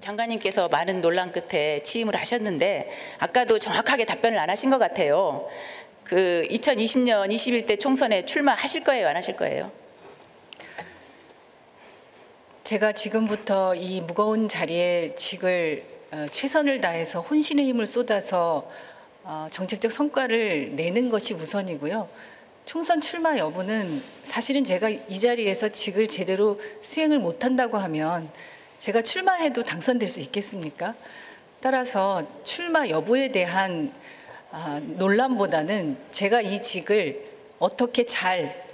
장관님께서 많은 논란 끝에 취임을 하셨는데 아까도 정확하게 답변을 안 하신 것 같아요. 그 2020년 21대 총선에 출마하실 거예요, 안 하실 거예요? 제가 지금부터 이 무거운 자리에 직을 어, 최선을 다해서 혼신의 힘을 쏟아서 어, 정책적 성과를 내는 것이 우선이고요. 총선 출마 여부는 사실은 제가 이 자리에서 직을 제대로 수행을 못한다고 하면 제가 출마해도 당선될 수 있겠습니까? 따라서 출마 여부에 대한 아, 논란보다는 제가 이 직을 어떻게 잘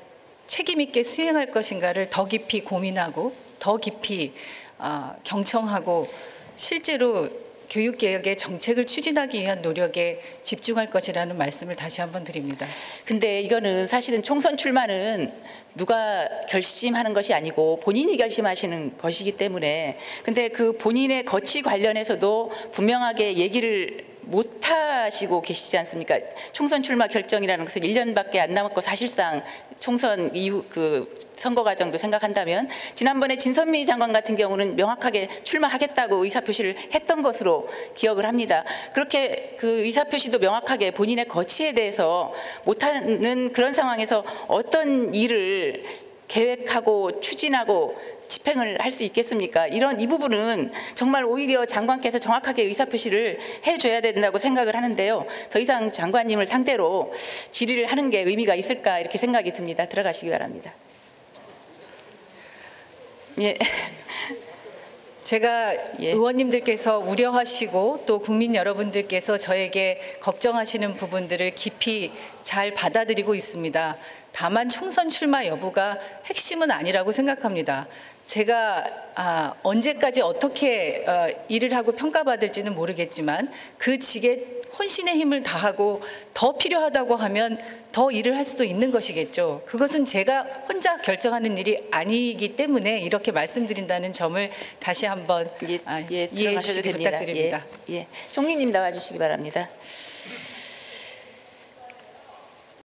책임 있게 수행할 것인가를 더 깊이 고민하고 더 깊이 아, 경청하고 실제로 교육개혁의 정책을 추진하기 위한 노력에 집중할 것이라는 말씀을 다시 한번 드립니다. 근데 이거는 사실은 총선 출마는 누가 결심하는 것이 아니고 본인이 결심하시는 것이기 때문에 근데 그 본인의 거치 관련해서도 분명하게 얘기를 못 하시고 계시지 않습니까? 총선 출마 결정이라는 것은 1년밖에 안 남았고 사실상 총선 이후 그 선거 과정도 생각한다면 지난번에 진선미 장관 같은 경우는 명확하게 출마하겠다고 의사표시를 했던 것으로 기억을 합니다. 그렇게 그 의사표시도 명확하게 본인의 거치에 대해서 못하는 그런 상황에서 어떤 일을 계획하고 추진하고 집행을 할 수 있겠습니까? 이런 이 부분은 정말 오히려 장관께서 정확하게 의사표시를 해줘야 된다고 생각을 하는데요. 더 이상 장관님을 상대로 질의를 하는 게 의미가 있을까 이렇게 생각이 듭니다. 들어가시기 바랍니다. 예. 제가 예. 의원님들께서 우려하시고 또 국민 여러분들께서 저에게 걱정하시는 부분들을 깊이 잘 받아들이고 있습니다. 다만 총선 출마 여부가 핵심은 아니라고 생각합니다. 제가 아, 언제까지 어떻게 어, 일을 하고 평가받을지는 모르겠지만 그 직에 혼신의 힘을 다하고 더 필요하다고 하면 더 일을 할 수도 있는 것이겠죠. 그것은 제가 혼자 결정하는 일이 아니기 때문에 이렇게 말씀드린다는 점을 다시 한번 예, 아, 예, 이해해 주시기 됩니다. 부탁드립니다. 예, 예. 총리님 나와주시기 바랍니다.